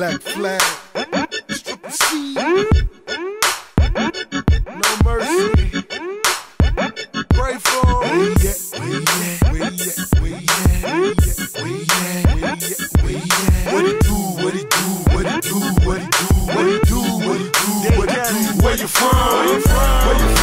Black flag. C. No mercy. Pray for. Where he at? Where he at? Where he at? Where he at? Where you from? Where you from?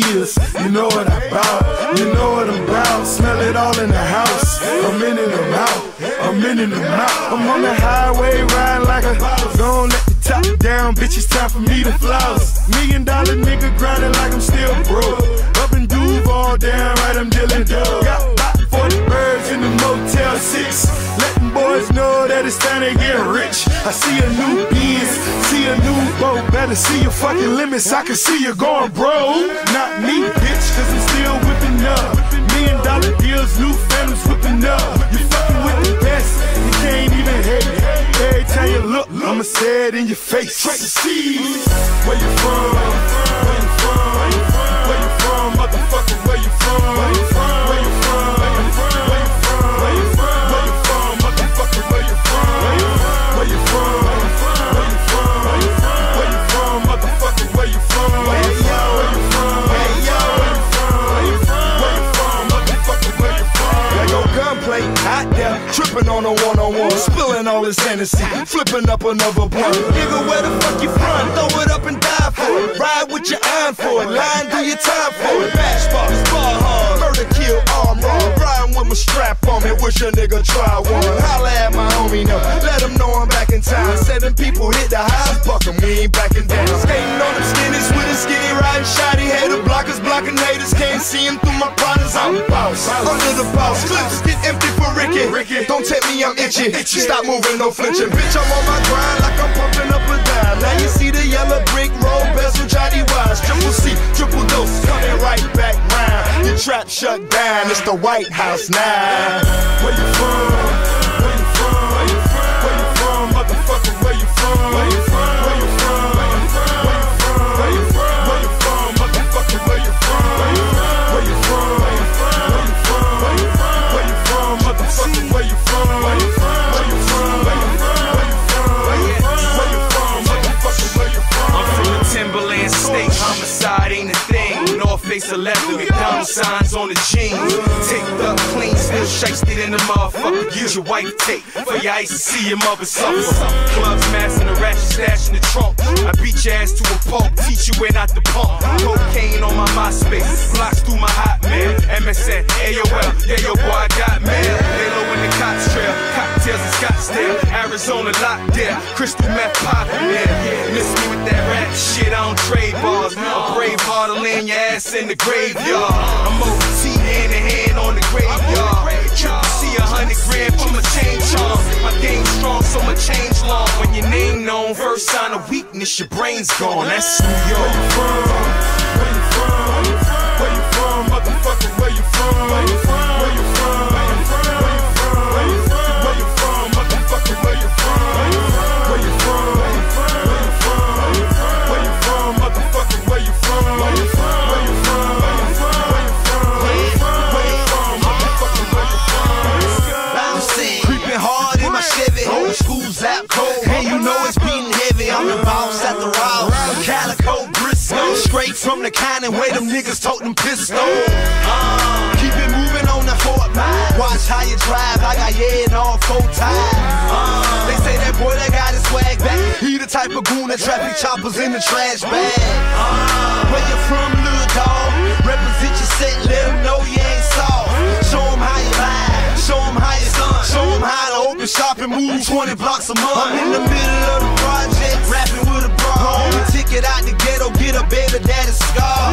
Is, you know what I'm about. You know what I'm about. Smell it all in the house. I'm in and I'm out. I'm in and I'm out. I'm on the highway riding like a. Don't let the top down, bitch. It's time for me to floss. Million dollar nigga grinding like I'm still broke. Up in Duval, down right, I'm dealing dope. Got about 40 birds in the Motel 6. Letting boys know that it's time to get rich. I see a new Benz, a new boat. Better see your fucking limits. I can see you going bro. Not me, bitch, cause I'm still whipping up. Million dollar deals, new families whipping up. You fucking with the best, you can't even hate. Every time you look, I'ma say it in your face. Try to see where you from, where you from, where you from, where you from, motherfucker, where you from, spilling all his Hennessy, flipping up another blunt. Nigga, where the fuck you from? Throw it up and die for it. Ride with your iron for it, line do your time for it. Matchbox, bar hard, murder, kill, arm raw. Riding with my strap on me, wish a nigga try one. Holla at my homie now, let him know I'm back in town. Seven people hit the house, buck 'em, we ain't backing down. Skating on them skinnies with a skinny riding shotty. Hater blockers blocking haters, can't see him through my products. I'm boss, under the boss. Clips get empty for Ricky. Don't tell me I'm itchy. Stop moving, no flinching. Bitch, I'm on my grind like I'm pumping up a dime. Now you see the yellow brick road, bezel Johnny Wise. Triple C, triple dose, coming right back round. Your trap shut down, it's the White House now. Where you from? Where you from? Where you from? Where you from? Motherfucker, where you from? Where you from? North face 11, McDonald's signs on the jeans. Taped up clean, still shysted in the motherfucker. Use your wife tape for your ice to see your mother suffer. Clubs massing the ratchet stash in the trunk. I beat your ass to a pulp, teach you where not to pump. Cocaine on my MySpace, blocks through my Hotmail. MSN, AOL, yeah, yo, boy, I got mail. Halo in the Cox Trail, cocktails in Scottsdale, Arizona locked there, crystal meth poppin' there. Miss me with that rap shit, I don't trade bars. Brave heart will land your ass in the graveyard. I'm OT hand in hand on the graveyard. Triple C a hundred grand for my chain charm. My game strong, so my change long. When your name known, first sign of weakness, your brain's gone. That's New York. Where you from? Where you from? Where you from? Motherfucker, where you from? Straight from the kind where them niggas tote them pistols. Uh, keep it moving on the Fort Mile. Watch how you drive, I got yeah and all four ties. Uh, they say that boy that got his swag back. He the type of goon that traffic choppers in the trash bag. Uh, where you from, little dog? Represent your set, let them know you ain't soft. Show them how you lie, show them how you done. Show them how to open shop and move 20 blocks a month. I'm in the middle of the project, rapping with a bra. Only ticket out the ghetto, baby daddy scar.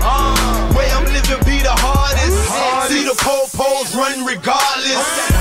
Uh, where I'm living be the hardest. See the po' poles running regardless.